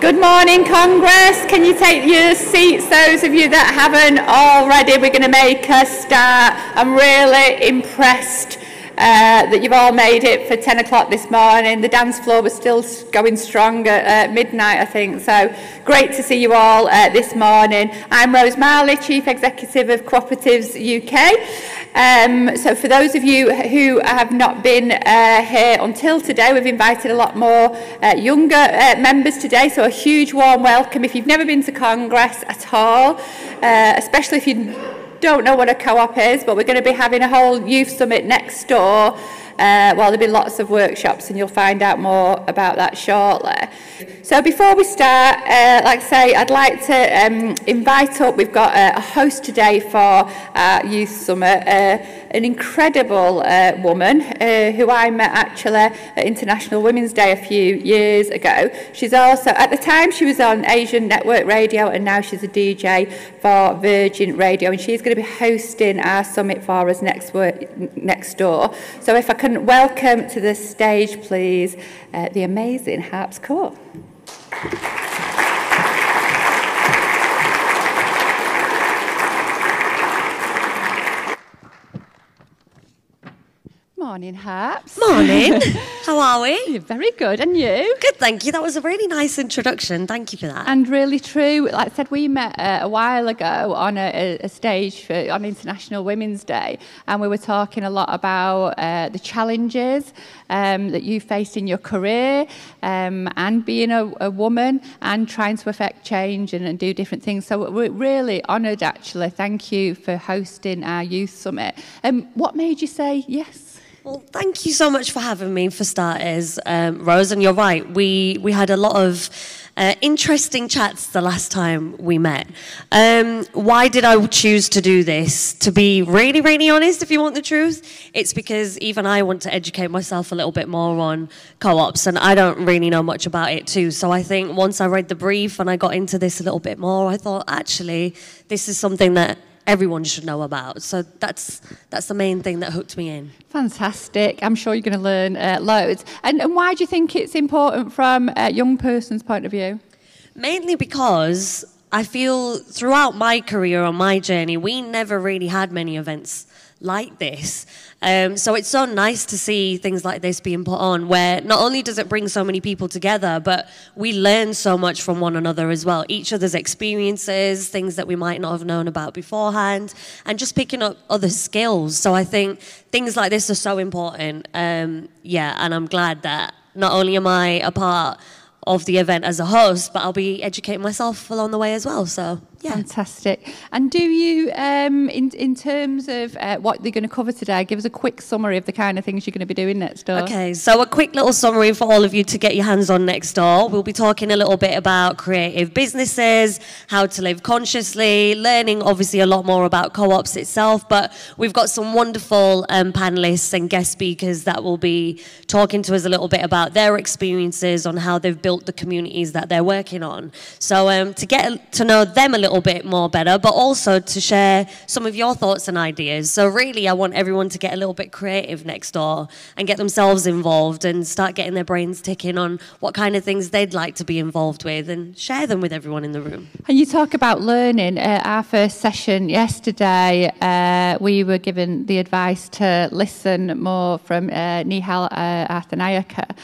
Good morning, Congress. Can you take your seats, those of you that haven't already? We're going to make a start. I'm really impressed uh, that you've all made it for 10 o'clock this morning. The dance floor was still going strong at uh, midnight, I think. So great to see you all uh, this morning. I'm Rose Marley, Chief Executive of Cooperatives UK. Um, so for those of you who have not been uh, here until today, we've invited a lot more uh, younger uh, members today. So a huge warm welcome if you've never been to Congress at all, uh, especially if you've don't know what a co-op is, but we're going to be having a whole youth summit next door uh, well, there'll be lots of workshops and you'll find out more about that shortly. So before we start, uh, like I say, I'd like to um, invite up, we've got a, a host today for our Youth Summit, uh, an incredible uh, woman uh, who I met actually at International Women's Day a few years ago. She's also, at the time she was on Asian Network Radio and now she's a DJ for Virgin Radio and she's going to be hosting our summit for us next, work, next door. So if I can can welcome to the stage, please, uh, the amazing Harps Morning, Haps. Morning. How are we? You're very good, and you? Good, thank you. That was a really nice introduction. Thank you for that. And really true. Like I said, we met uh, a while ago on a, a stage for, on International Women's Day, and we were talking a lot about uh, the challenges um, that you faced in your career, um, and being a, a, woman, and trying to affect change and, and do different things. So we're really honoured, actually. Thank you for hosting our youth summit. And um, what made you say yes? Well, thank you so much for having me, for starters, um, Rose. And you're right, we, we had a lot of uh, interesting chats the last time we met. Um, why did I choose to do this? To be really, really honest, if you want the truth, it's because even I want to educate myself a little bit more on co ops, and I don't really know much about it too. So I think once I read the brief and I got into this a little bit more, I thought, actually, this is something that everyone should know about. So that's that's the main thing that hooked me in. Fantastic. I'm sure you're going to learn uh, loads. And, and why do you think it's important from a uh, young person's point of view? Mainly because I feel throughout my career on my journey, we never really had many events like this. Um, so it's so nice to see things like this being put on, where not only does it bring so many people together, but we learn so much from one another as well. Each other's experiences, things that we might not have known about beforehand, and just picking up other skills. So I think things like this are so important. Um, yeah, and I'm glad that not only am I a part of the event as a host, but I'll be educating myself along the way as well. So yeah. Fantastic. And do you, um, in, in terms of uh, what they're going to cover today, give us a quick summary of the kind of things you're going to be doing next door. Okay, so a quick little summary for all of you to get your hands on next door. We'll be talking a little bit about creative businesses, how to live consciously, learning obviously a lot more about co ops itself, but we've got some wonderful um, panelists and guest speakers that will be talking to us a little bit about their experiences on how they've built the communities that they're working on. So um, to get to know them a little little bit more better, but also to share some of your thoughts and ideas. So, really, I want everyone to get a little bit creative next door and get themselves involved and start getting their brains ticking on what kind of things they'd like to be involved with and share them with everyone in the room. And you talk about learning. Uh, our first session yesterday, uh, we were given the advice to listen more from uh, Nihal uh, Athanayaka.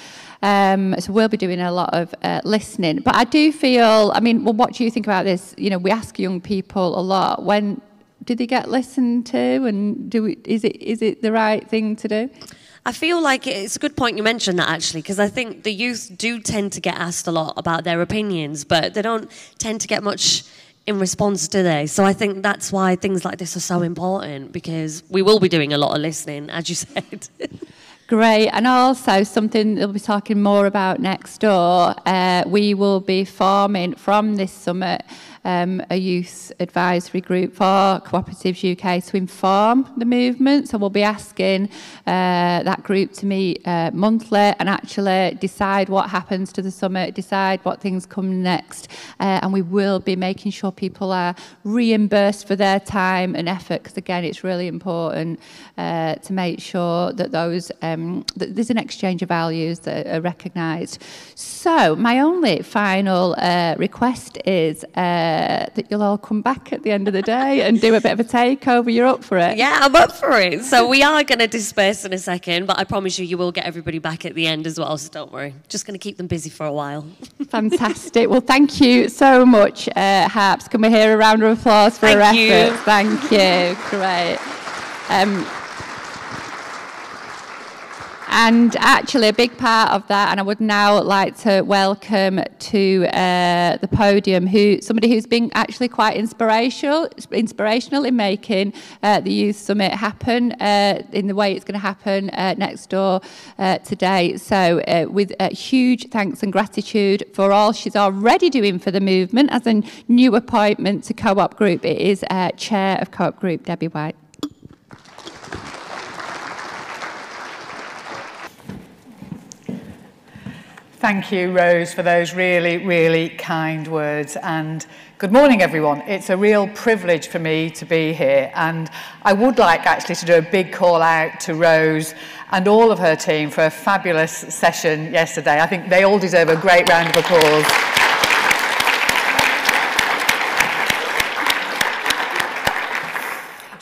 Um, so we'll be doing a lot of uh, listening. But I do feel, I mean, well, what do you think about this? You know, we ask young people a lot when do they get listened to, and do we, is it is it the right thing to do? I feel like it's a good point you mentioned that actually, because I think the youth do tend to get asked a lot about their opinions, but they don't tend to get much in response to they? So I think that's why things like this are so important because we will be doing a lot of listening, as you said. Great. And also something we'll be talking more about next door, uh, we will be farming from this summit um, a youth advisory group for Cooperatives UK to inform the movement. So we'll be asking uh, that group to meet uh, monthly and actually decide what happens to the summit, decide what things come next. Uh, and we will be making sure people are reimbursed for their time and effort because, again, it's really important uh, to make sure that those um, that there's an exchange of values that are recognised. So my only final uh, request is uh, uh, that you'll all come back at the end of the day and do a bit of a takeover. You're up for it? Yeah, I'm up for it. So we are going to disperse in a second, but I promise you, you will get everybody back at the end as well. So don't worry. Just going to keep them busy for a while. Fantastic. Well, thank you so much, uh, Harps. Can we hear a round of applause for thank our efforts? Thank you. Great. Um, and actually, a big part of that, and I would now like to welcome to uh, the podium who somebody who's been actually quite inspirational, inspirational in making uh, the Youth Summit happen uh, in the way it's going to happen uh, next door uh, today. So, uh, with huge thanks and gratitude for all she's already doing for the movement as a new appointment to Co-op Group. It is Chair of Co-op Group, Debbie White. Thank you, Rose, for those really, really kind words. And good morning, everyone. It's a real privilege for me to be here. And I would like actually to do a big call out to Rose and all of her team for a fabulous session yesterday. I think they all deserve a great round of applause.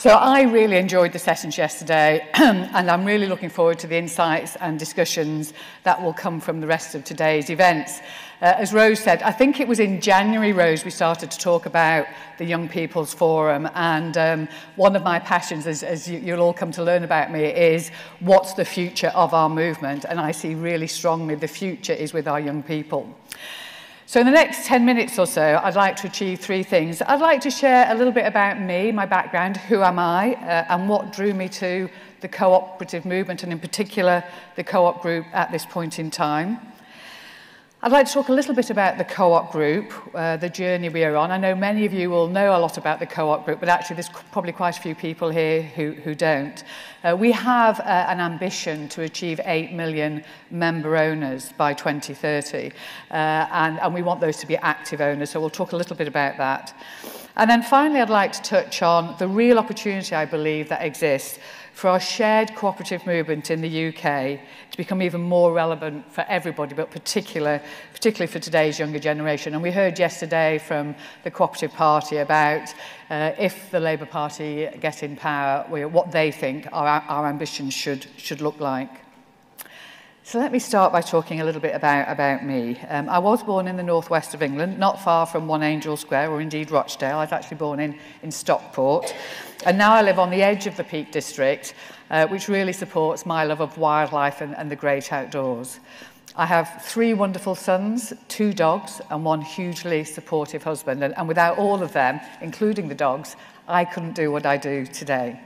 So I really enjoyed the sessions yesterday and I'm really looking forward to the insights and discussions that will come from the rest of today's events. Uh, as Rose said, I think it was in January, Rose, we started to talk about the Young People's Forum. And um, one of my passions, as, as you, you'll all come to learn about me, is what's the future of our movement? And I see really strongly the future is with our young people. So in the next 10 minutes or so, I'd like to achieve three things. I'd like to share a little bit about me, my background, who am I, uh, and what drew me to the cooperative movement, and in particular, the co-op group at this point in time. I'd like to talk a little bit about the co-op group, uh, the journey we are on. I know many of you will know a lot about the co-op group, but actually there's probably quite a few people here who, who don't. Uh, we have uh, an ambition to achieve 8 million member owners by 2030, uh, and, and we want those to be active owners, so we'll talk a little bit about that. And then finally, I'd like to touch on the real opportunity I believe that exists for our shared cooperative movement in the UK to become even more relevant for everybody, but particular, particularly for today's younger generation. And we heard yesterday from the Cooperative Party about uh, if the Labour Party get in power, what they think our, our ambitions should, should look like. So let me start by talking a little bit about, about me. Um, I was born in the northwest of England, not far from One Angel Square, or indeed Rochdale. I was actually born in, in Stockport. And now I live on the edge of the Peak District, uh, which really supports my love of wildlife and, and the great outdoors. I have three wonderful sons, two dogs, and one hugely supportive husband. And, and without all of them, including the dogs, I couldn't do what I do today.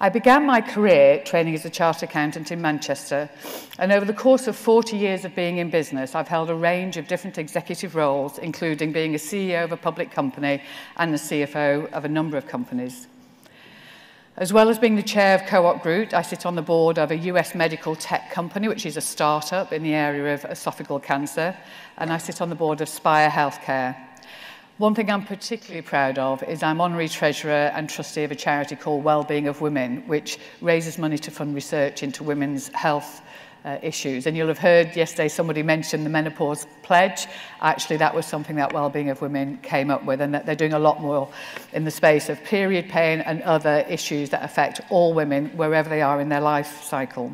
I began my career training as a chartered accountant in Manchester, and over the course of 40 years of being in business, I've held a range of different executive roles, including being a CEO of a public company and the CFO of a number of companies. As well as being the chair of Co-op Group, I sit on the board of a US medical tech company, which is a startup in the area of esophageal cancer, and I sit on the board of Spire Healthcare. One thing I'm particularly proud of is I'm Honorary Treasurer and Trustee of a charity called Wellbeing of Women, which raises money to fund research into women's health uh, issues. And you'll have heard yesterday somebody mentioned the menopause pledge. Actually, that was something that Wellbeing of Women came up with and that they're doing a lot more in the space of period pain and other issues that affect all women wherever they are in their life cycle.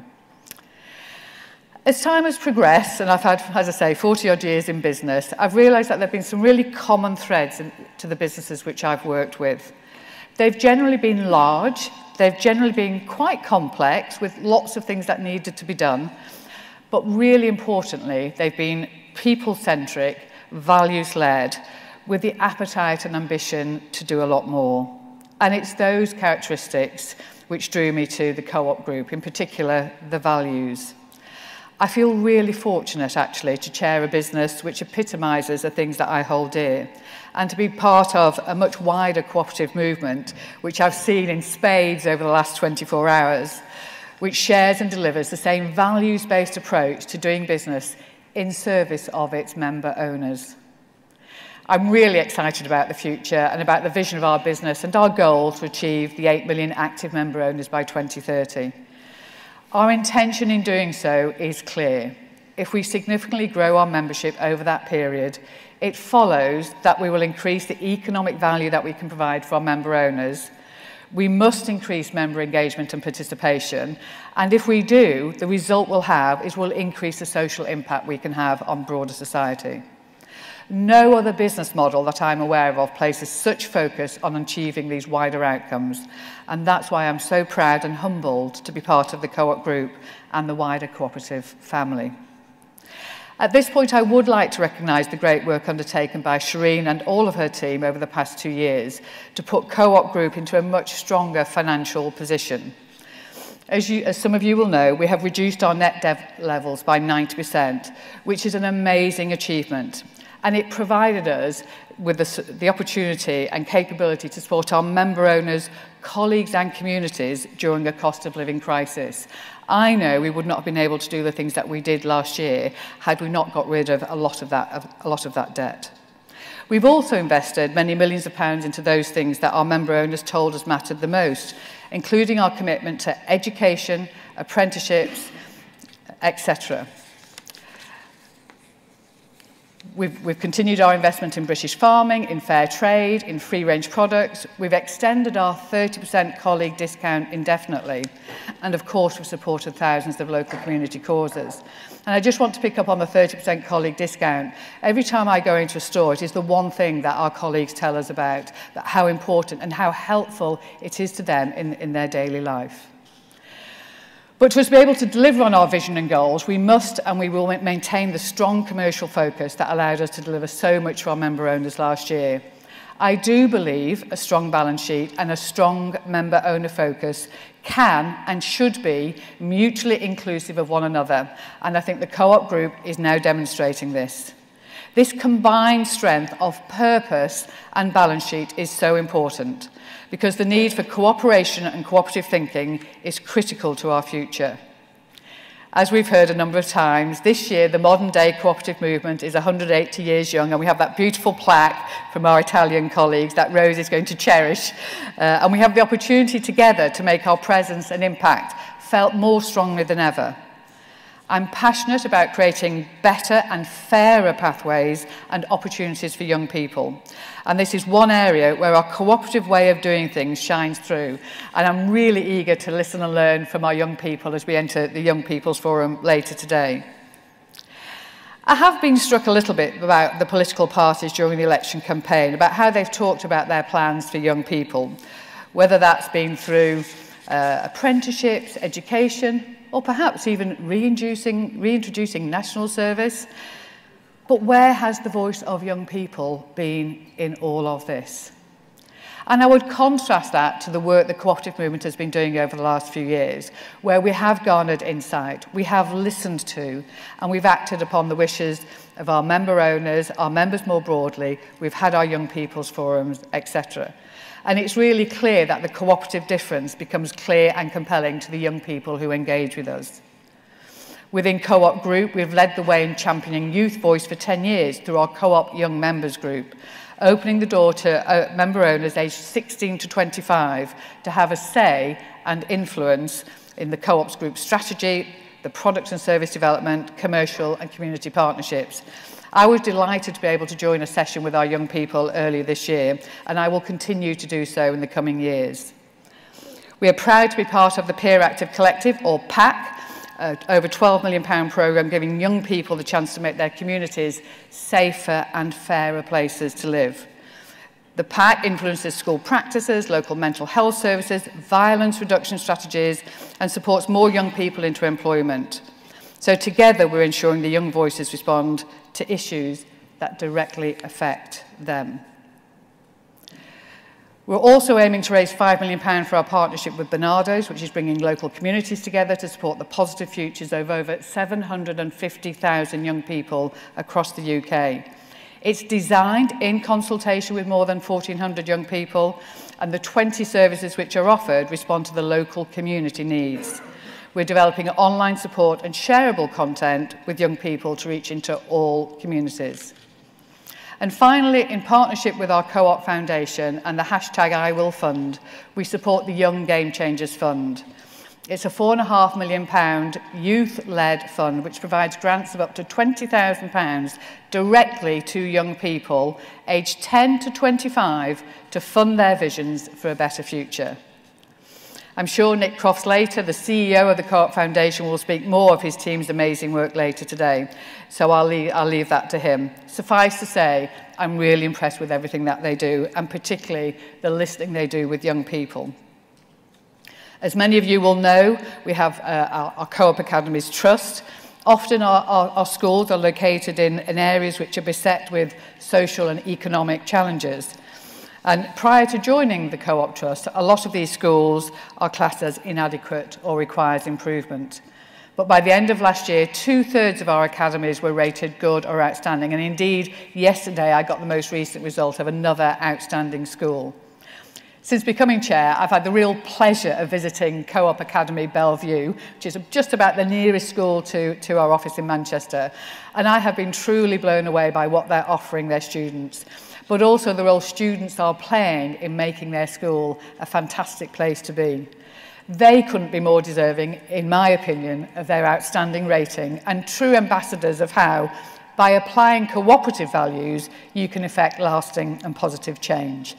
As time has progressed, and I've had, as I say, 40 odd years in business, I've realised that there have been some really common threads in, to the businesses which I've worked with. They've generally been large, they've generally been quite complex with lots of things that needed to be done, but really importantly, they've been people-centric, values-led, with the appetite and ambition to do a lot more. And it's those characteristics which drew me to the co-op group, in particular the values. I feel really fortunate actually to chair a business which epitomises the things that I hold dear and to be part of a much wider cooperative movement which I've seen in spades over the last 24 hours which shares and delivers the same values-based approach to doing business in service of its member owners. I'm really excited about the future and about the vision of our business and our goal to achieve the 8 million active member owners by 2030. Our intention in doing so is clear. If we significantly grow our membership over that period, it follows that we will increase the economic value that we can provide for our member owners. We must increase member engagement and participation. And if we do, the result we'll have is we'll increase the social impact we can have on broader society. No other business model that I'm aware of places such focus on achieving these wider outcomes, and that's why I'm so proud and humbled to be part of the co-op group and the wider cooperative family. At this point, I would like to recognise the great work undertaken by Shireen and all of her team over the past two years to put Co-op Group into a much stronger financial position. As, you, as some of you will know, we have reduced our net debt levels by 90%, which is an amazing achievement. and it provided us with the, the opportunity and capability to support our member owners, colleagues and communities during a cost of living crisis. I know we would not have been able to do the things that we did last year had we not got rid of a lot of that, of, a lot of that debt. We've also invested many millions of pounds into those things that our member owners told us mattered the most, including our commitment to education, apprenticeships, etc. We've, we've continued our investment in British farming, in fair trade, in free-range products. We've extended our 30% colleague discount indefinitely. And of course, we've supported thousands of local community causes. And I just want to pick up on the 30% colleague discount. Every time I go into a store, it is the one thing that our colleagues tell us about, that how important and how helpful it is to them in, in their daily life. But to be able to deliver on our vision and goals, we must and we will maintain the strong commercial focus that allowed us to deliver so much for our member owners last year. I do believe a strong balance sheet and a strong member owner focus can and should be mutually inclusive of one another. And I think the co-op group is now demonstrating this. This combined strength of purpose and balance sheet is so important because the need for cooperation and cooperative thinking is critical to our future. As we've heard a number of times, this year the modern day cooperative movement is 180 years young and we have that beautiful plaque from our Italian colleagues that Rose is going to cherish. Uh, and we have the opportunity together to make our presence and impact felt more strongly than ever. I'm passionate about creating better and fairer pathways and opportunities for young people. And this is one area where our cooperative way of doing things shines through. And I'm really eager to listen and learn from our young people as we enter the Young People's Forum later today. I have been struck a little bit about the political parties during the election campaign, about how they've talked about their plans for young people, whether that's been through uh, apprenticeships, education, or perhaps even reintroducing, reintroducing national service. But where has the voice of young people been in all of this? And I would contrast that to the work the cooperative movement has been doing over the last few years, where we have garnered insight, we have listened to, and we've acted upon the wishes of our member owners, our members more broadly, we've had our young people's forums, etc. And it's really clear that the cooperative difference becomes clear and compelling to the young people who engage with us. Within Co-op Group, we've led the way in championing youth voice for 10 years through our Co-op Young Members Group, opening the door to uh, member owners aged 16 to 25 to have a say and influence in the Co-ops Group strategy, the product and service development, commercial and community partnerships. I was delighted to be able to join a session with our young people earlier this year, and I will continue to do so in the coming years. We are proud to be part of the Peer Active Collective, or PAC, uh, over £12 million programme giving young people the chance to make their communities safer and fairer places to live. The PAC influences school practices, local mental health services, violence reduction strategies and supports more young people into employment. So together we're ensuring the young voices respond to issues that directly affect them. We're also aiming to raise £5 million for our partnership with Bernardo's, which is bringing local communities together to support the positive futures of over 750,000 young people across the UK. It's designed in consultation with more than 1,400 young people, and the 20 services which are offered respond to the local community needs. we're developing online support and shareable content with young people to reach into all communities. And finally, in partnership with our Co-op Foundation and the hashtag I Will Fund, we support the Young Game Changers Fund. It's a and half million pound youth-led fund which provides grants of up to 20,000 pounds directly to young people aged 10 to 25 to fund their visions for a better future. I'm sure Nick Croft later, the CEO of the Co-op Foundation, will speak more of his team's amazing work later today. So I'll leave, I'll leave that to him. Suffice to say, I'm really impressed with everything that they do, and particularly the listening they do with young people. As many of you will know, we have uh, our, our Co-op Academies Trust. Often our, our, our schools are located in, in areas which are beset with social and economic challenges – And prior to joining the Co-op Trust, a lot of these schools are classed as inadequate or requires improvement. But by the end of last year, two-thirds of our academies were rated good or outstanding. And indeed, yesterday I got the most recent result of another outstanding school. Since becoming chair, I've had the real pleasure of visiting Co-op Academy Bellevue, which is just about the nearest school to, to our office in Manchester. And I have been truly blown away by what they're offering their students, but also the role students are playing in making their school a fantastic place to be. They couldn't be more deserving, in my opinion, of their outstanding rating and true ambassadors of how, by applying cooperative values, you can effect lasting and positive change.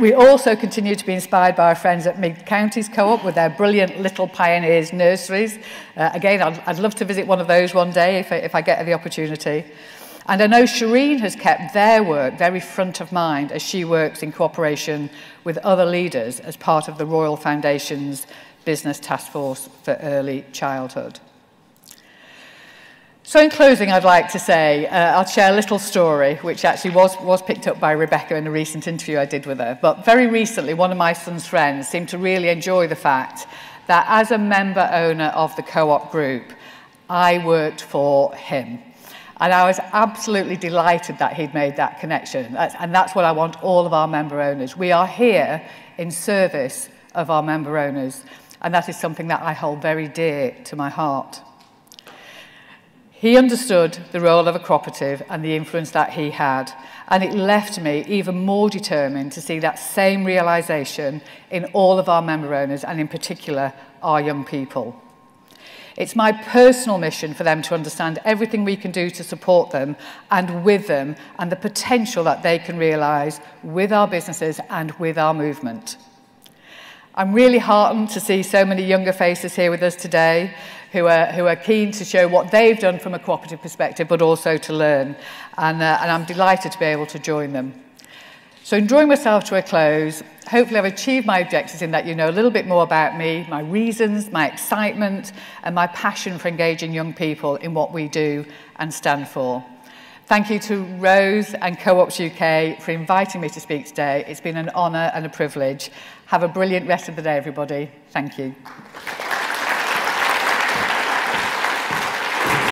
we also continue to be inspired by our friends at Mid Counties Co-op with their brilliant Little Pioneers nurseries. Uh, again, I'd, I'd love to visit one of those one day if I, if I get the opportunity. And I know Shireen has kept their work very front of mind as she works in cooperation with other leaders as part of the Royal Foundation's Business Task Force for Early Childhood. So in closing, I'd like to say, uh, I'll share a little story, which actually was, was picked up by Rebecca in a recent interview I did with her. But very recently, one of my son's friends seemed to really enjoy the fact that as a member owner of the co-op group, I worked for him. And I was absolutely delighted that he'd made that connection. That's, and that's what I want all of our member owners. We are here in service of our member owners. And that is something that I hold very dear to my heart. He understood the role of a cooperative and the influence that he had, and it left me even more determined to see that same realisation in all of our member owners and in particular our young people. It's my personal mission for them to understand everything we can do to support them and with them and the potential that they can realise with our businesses and with our movement. I'm really heartened to see so many younger faces here with us today who are, who are keen to show what they've done from a cooperative perspective, but also to learn. And, uh, and I'm delighted to be able to join them. So in drawing myself to a close, hopefully I've achieved my objectives in that you know a little bit more about me, my reasons, my excitement, and my passion for engaging young people in what we do and stand for. Thank you to Rose and Co-ops UK for inviting me to speak today. It's been an honour and a privilege. Have a brilliant rest of the day, everybody. Thank you.